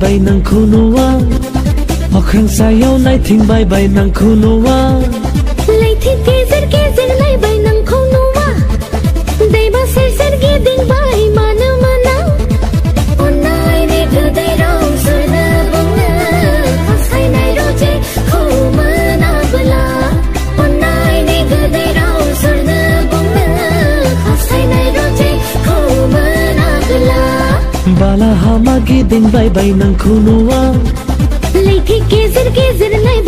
bay nang khu nuwa Mặc hàng xa nay thình bay bay nang khu nuwa bye, bay bay nang khunuwa Lay thi gezir gezir lay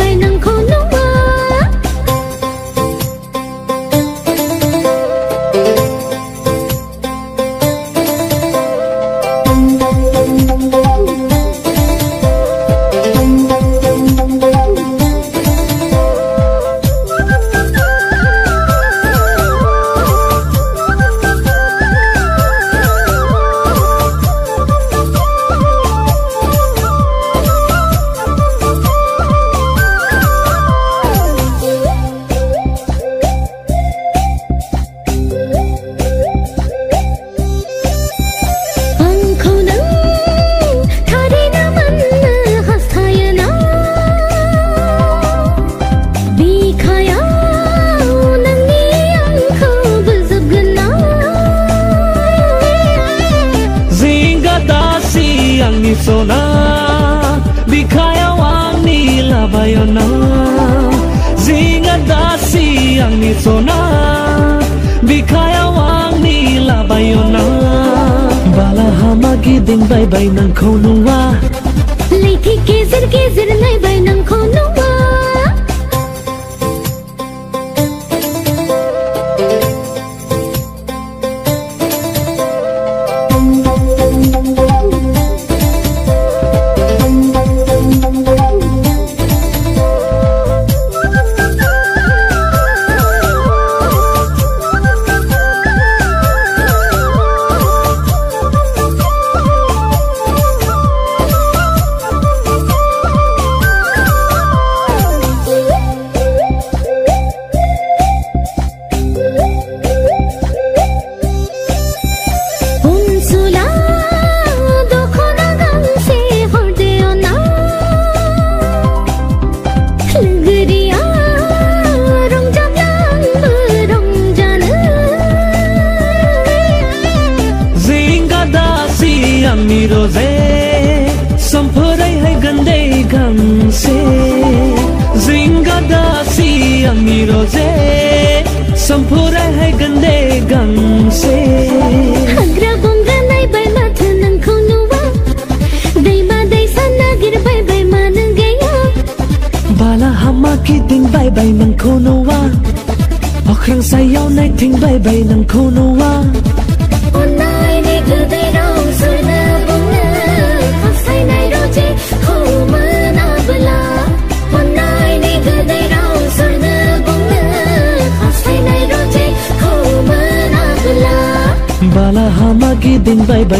zing zinga dasi angni sona bikhaya wangni labayona bala hamagi ding bay bay nang khonuwa lithi gezer gezer lai bay nang khonuwa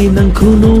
愛なんこの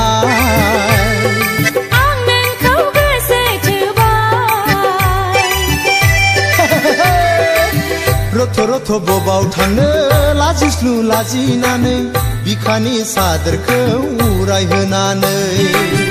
गथ' बबाव थांनो लाजिस्लु लाजिनानै बिखानि सादोरखौ उरायहोनानै